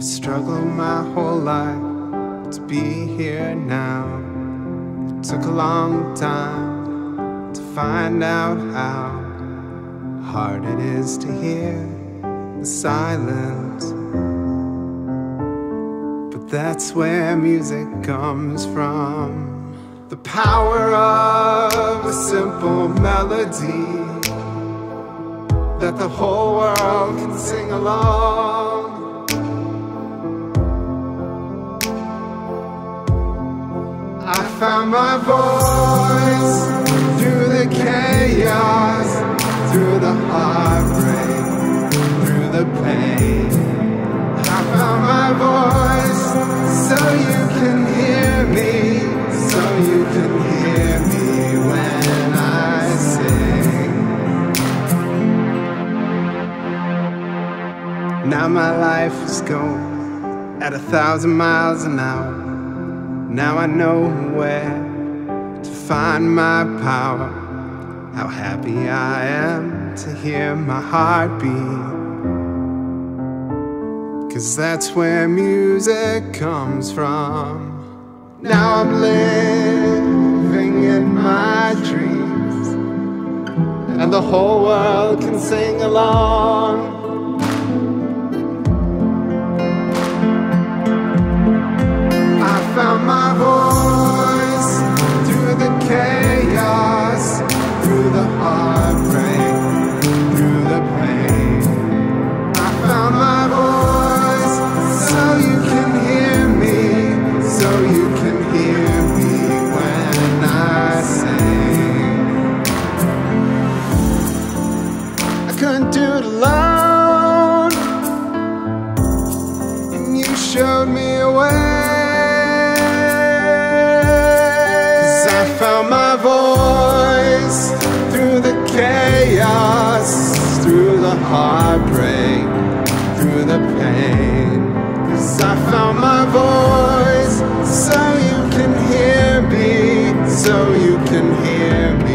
struggled my whole life to be here now. It took a long time to find out how hard it is to hear the silence. But that's where music comes from. The power of a simple melody that the whole world can sing along. Found my voice through the chaos, through the heartbreak, through the pain. I found my voice so you can hear me, so you can hear me when I sing. Now my life is going at a thousand miles an hour. Now I know where to find my power. How happy I am to hear my heart beat. Cause that's where music comes from. Now I'm living in my dreams, and the whole world can sing along. Couldn't do it alone, and you showed me a way. I found my voice through the chaos, through the heartbreak, through the pain. Cause I found my voice so you can hear me, so you can hear me